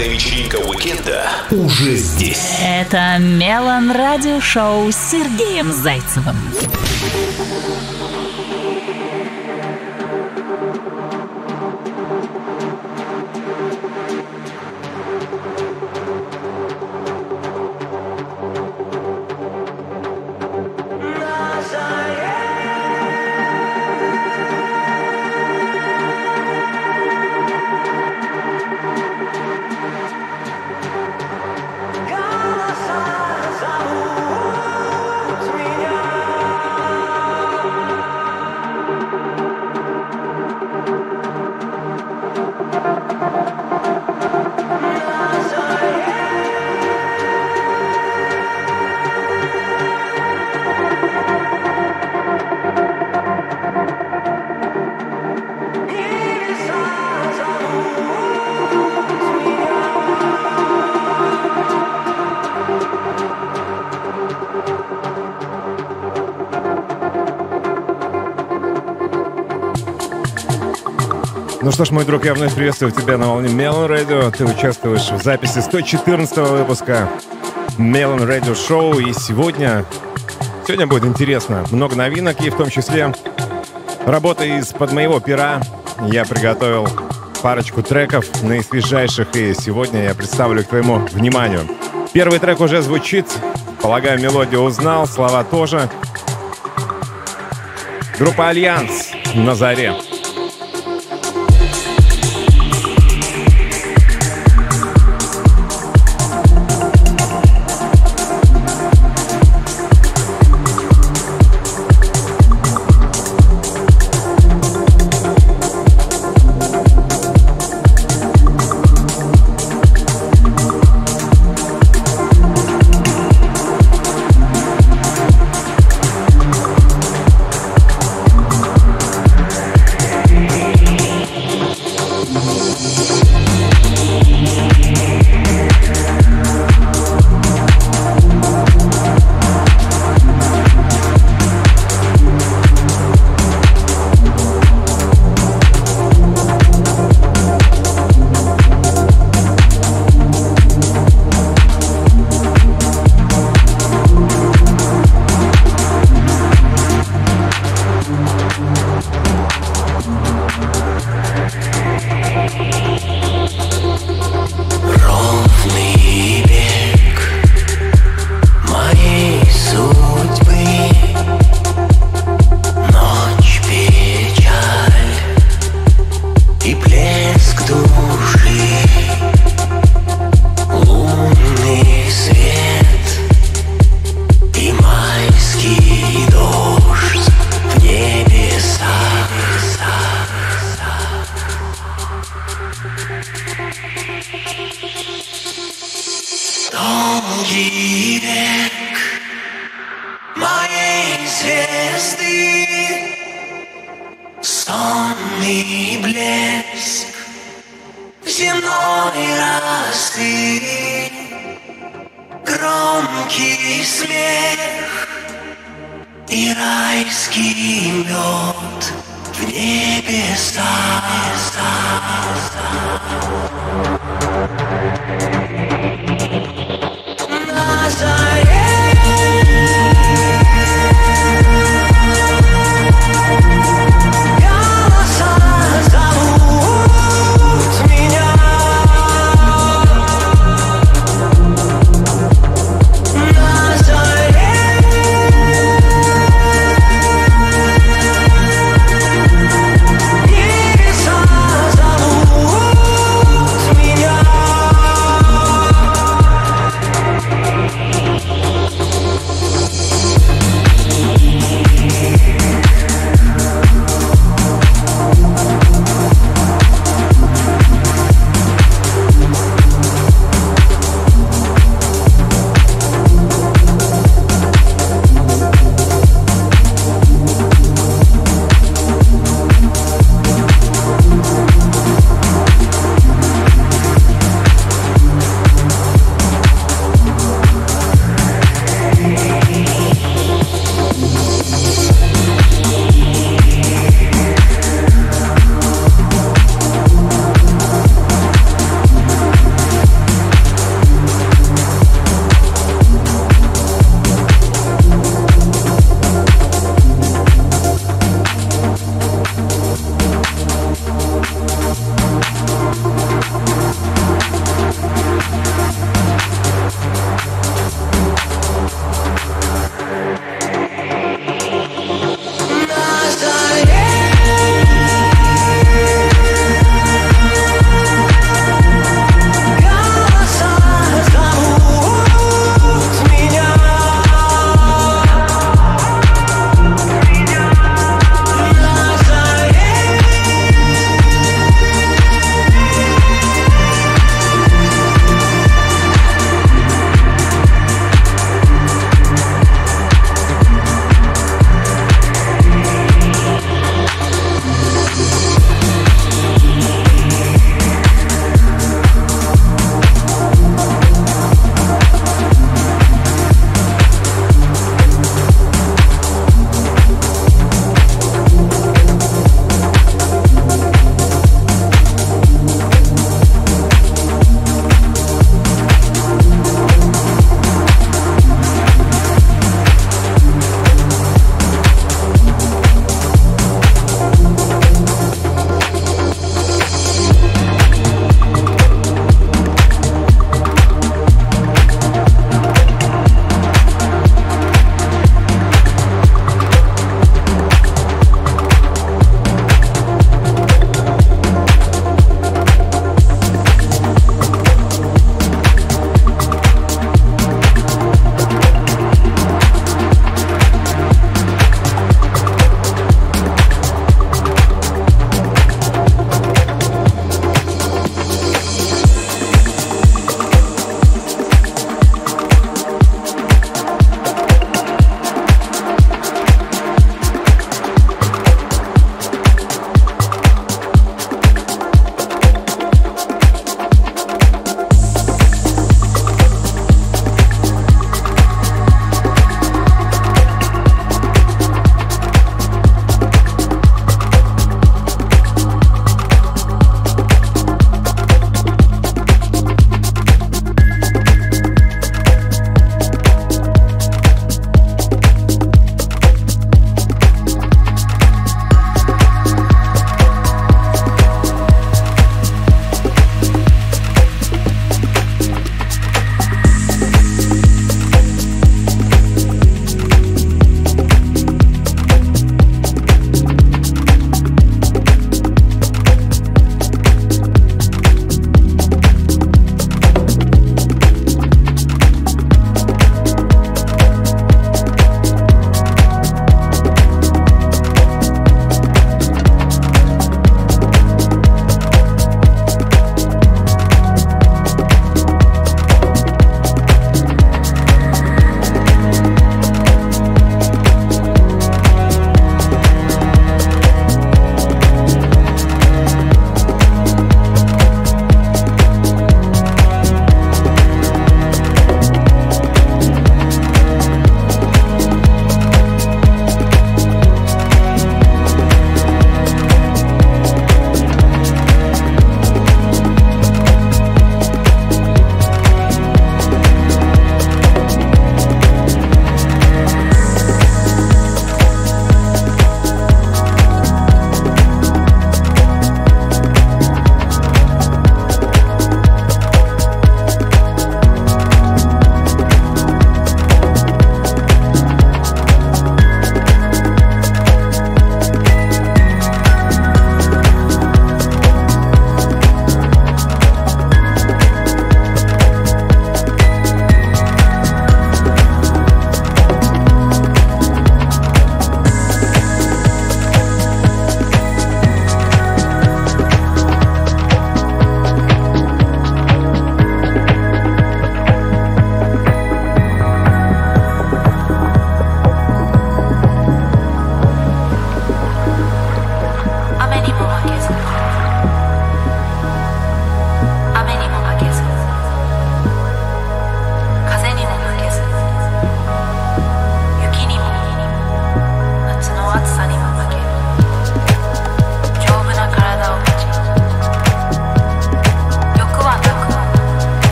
Главная вечеринка уикенда уже здесь. Это Мелан Радио Шоу с Сергеем Зайцевым. Что ж, мой друг, я вновь приветствую тебя на волне Melon Radio. Ты участвуешь в записи 114 выпуска Melon Radio Show. И сегодня, сегодня будет интересно. Много новинок и в том числе работа из-под моего пера. Я приготовил парочку треков наисвежайших, и сегодня я представлю к твоему вниманию. Первый трек уже звучит, полагаю, мелодию узнал, слова тоже. Группа «Альянс» на заре.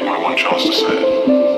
everything I want Charles to say.